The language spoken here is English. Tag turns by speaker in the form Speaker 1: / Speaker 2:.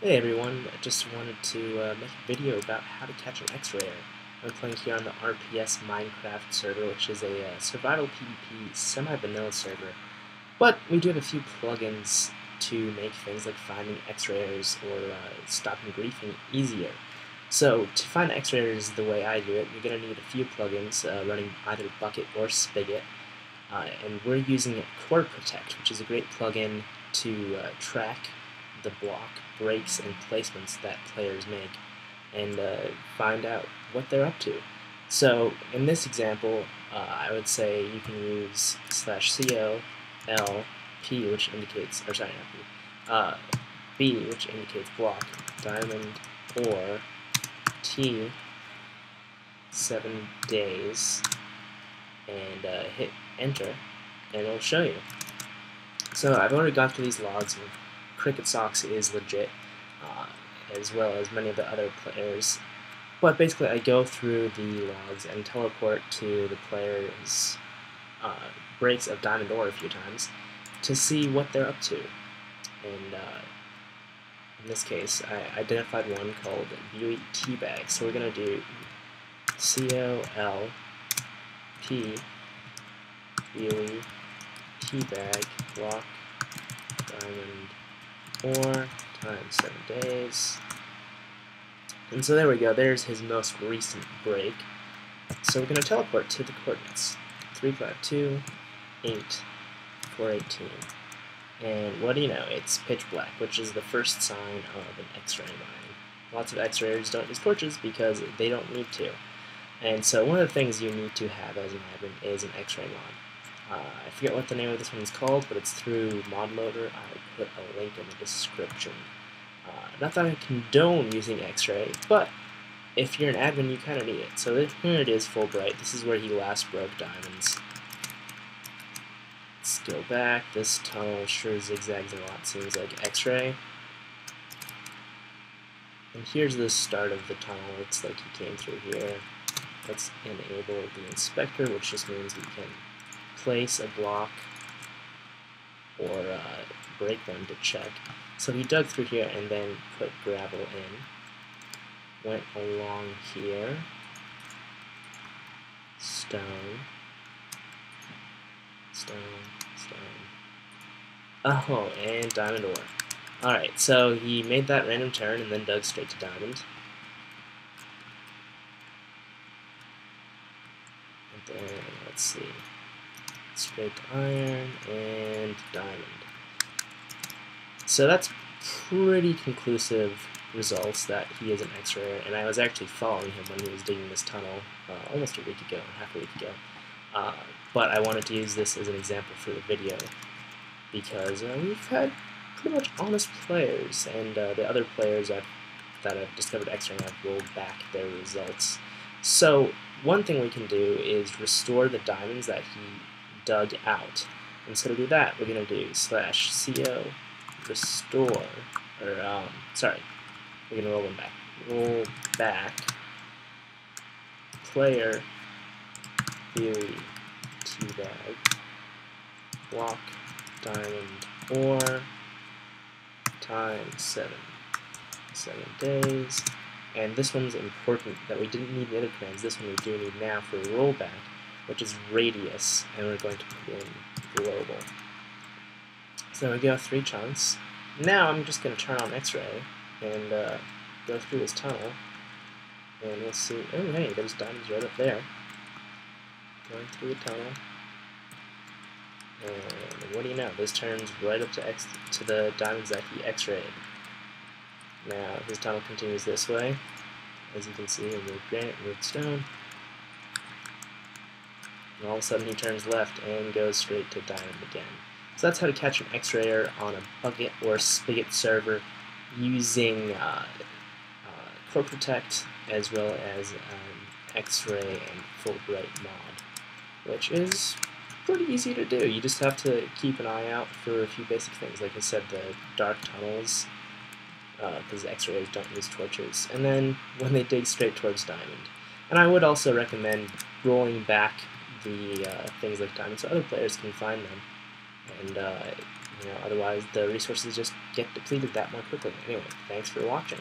Speaker 1: Hey everyone, I just wanted to uh, make a video about how to catch an X-ray I'm playing here on the RPS Minecraft server, which is a uh, survival PvP semi-vanilla server. But we do have a few plugins to make things like finding X-rayers or uh, stopping griefing easier. So to find X-rayers the way I do it, you're going to need a few plugins uh, running either Bukkit or Spigot. Uh, and we're using CoreProtect, which is a great plugin to uh, track the block breaks and placements that players make and uh, find out what they're up to. So in this example, uh, I would say you can use slash co l p, which indicates, or sorry, not p, uh, b, which indicates block, diamond, or t, seven days, and uh, hit enter, and it'll show you. So I've already gone through these logs, Cricket Socks is legit, uh, as well as many of the other players. But basically, I go through the logs and teleport to the player's uh, breaks of Diamond Ore a few times to see what they're up to. And uh, in this case, I identified one called Beauty Teabag. So we're going to do C-O-L P Beauty Teabag block diamond ore times 7 days. And so there we go, there's his most recent break. So we're going to teleport to the coordinates 352, 8, 418. And what do you know, it's pitch black, which is the first sign of an X-ray mine. Lots of X-rayers don't use torches because they don't need to. And so one of the things you need to have as an admin is an X-ray mod. Uh, I forget what the name of this one is called, but it's through ModLoader. I'll put a link in the description. Uh, not that I condone using X-Ray, but if you're an admin, you kind of need it. So here it is, Fullbright. This is where he last broke diamonds. Let's go back. This tunnel sure zigzags a lot. Seems like X-Ray. And here's the start of the tunnel. Looks like he came through here. Let's enable the inspector, which just means we can place a block or uh, break them to check. So he dug through here and then put gravel in. Went along here. Stone. Stone. Stone. Oh, and diamond ore. Alright, so he made that random turn and then dug straight to diamond. And then, let's see straight iron, and diamond. So that's pretty conclusive results that he is an X-ray, and I was actually following him when he was digging this tunnel uh, almost a week ago, half a week ago. Uh, but I wanted to use this as an example for the video because uh, we've had pretty much honest players, and uh, the other players I've, that I've discovered X-ray have rolled back their results. So one thing we can do is restore the diamonds that he dug out. And so to do that, we're going to do slash co restore, or, um, sorry, we're going to roll them back. Roll back. Player theory teabag block diamond ore. Times seven. Seven days. And this one's important that we didn't need the other commands. This one we do need now for rollback which is radius, and we're going to put in global. So we go, three chunks. Now I'm just going to turn on X-ray and uh, go through this tunnel, and we'll see. Oh, hey, there's diamonds right up there. Going through the tunnel. And what do you know? This turns right up to X to the diamonds that he X-rayed. Now his tunnel continues this way. As you can see, remove granite, remove stone. And all of a sudden he turns left and goes straight to diamond again. So that's how to catch an X-rayer on a Bukkit or Spigot server using uh, uh, CoreProtect as well as um, X-ray and Fullbright mod, which is pretty easy to do. You just have to keep an eye out for a few basic things. Like I said, the dark tunnels, because uh, X-rays don't use torches, and then when they dig straight towards diamond. And I would also recommend rolling back the uh, things like diamonds so other players can find them. And uh, You know, otherwise the resources just get depleted that more quickly. Anyway, thanks for watching.